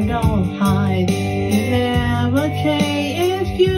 don't hide. You never change if you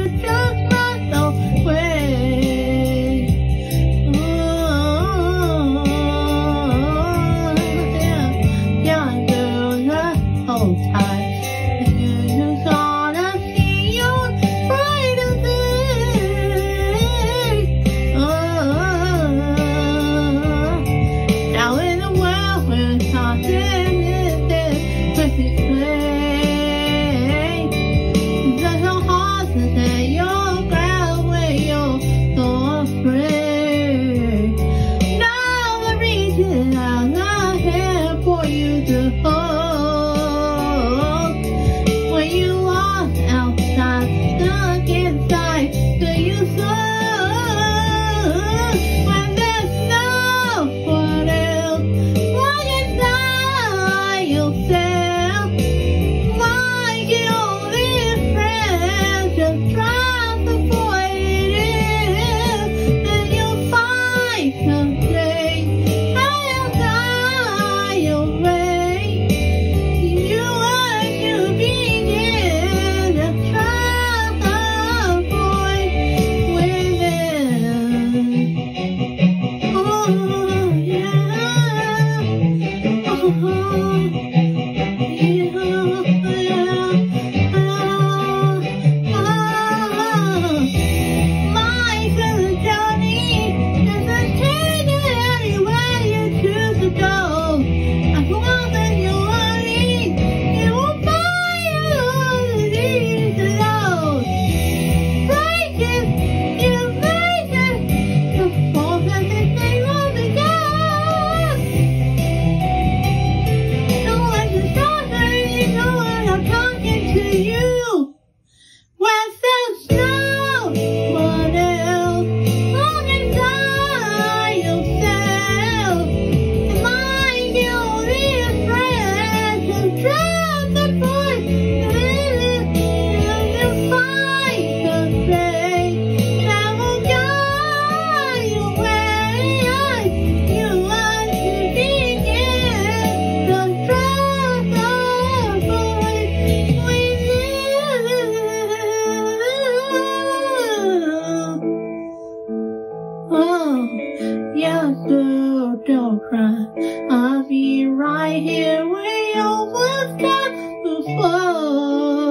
Well, so snow. don't cry. I'll be right here where you was got before.